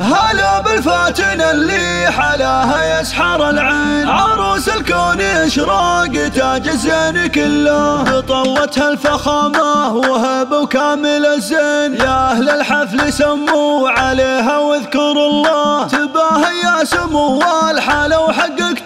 هلا بالفاتن اللي حلاها يسحر العين. عروس الكون اشراق تاج الزين كله. طلتها الفخامة وهب وكامل الزين. يا أهل الحفل سموا عليها واذكروا الله. تباهي يا سمو والحالة وحقك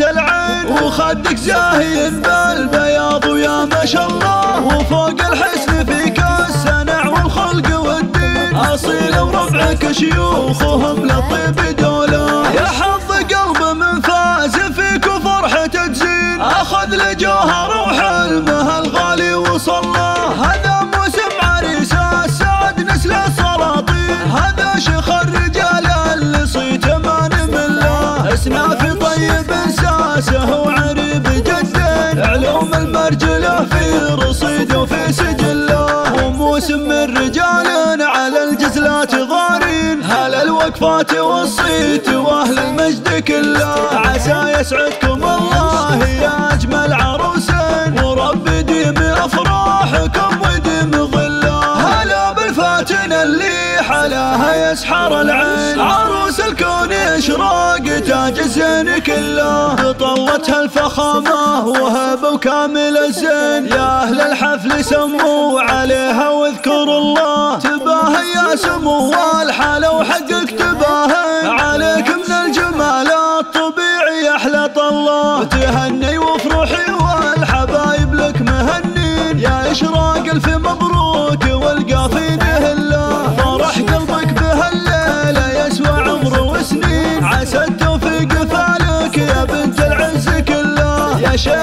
العين. وخدك زاهي بالبياض ويا ما شاء الله. وفوق الحسن فيك السنع والخلق والدين. أصيل وربعك شيوخهم للطيب دولة. يا حظ قلب من فاز فيك وفرحة تزين أخذ لجوهر وحلمه الغالي وصلى. هذا موسم عريس السعد نسل السلاطين. هذا شيخ الرجال اللي صيته ما نمله. اسنافي طيب ساسه وعريب جدين علوم المرجله في رصيد وفي سجله وموسم من رجال على الجزلات ضارين. هل الوقفات والصيت وأهل المجد كله. عسى يسعدكم الله يا أجمل عروسين. ورب يديم أفراحكم ويديم غله هلا بالفاتن اللي حلاها يسحر العين. عروس الكون اشراق تاج الزين كله طلتها الفخامه وهب وكامل الزين. يا أهل الحفل سموا عليها واذكروا الله. تباهي يا سمو والحالة وحقك تباهي. عليك من الجمال الطبيعي أحلى طلة. تهني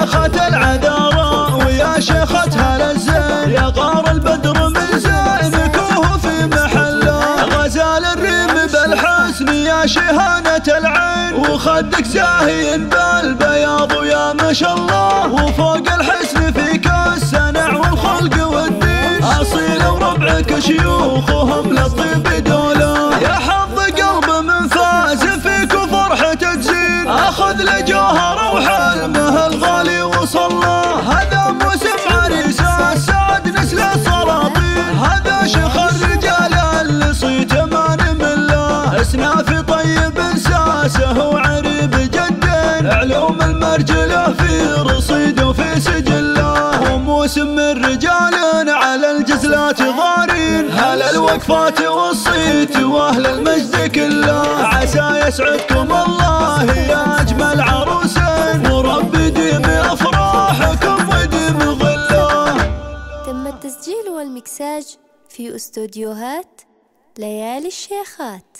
شيخة العذارى ويا شيخة هلا الزين يا غار البدر من زينك وهو في محله. غزال الريم بالحسن يا شهانة العين. وخدك زاهي بالبياض ويا ما شاء الله. وفوق الحسن فيك السنع والخلق والدين. أصيل وربعك شيوخهم للطيب دوله المرجله في رصيد وفي سجله وموسم من رجال على الجزلات ضارين. هل الوقفات والصيت وأهل المجد كله. عسى يسعدكم الله يا أجمل عروسين. ورب يديم افراحكم ويديم ظله تم التسجيل والمكساج في استوديوهات ليالي الشيخات.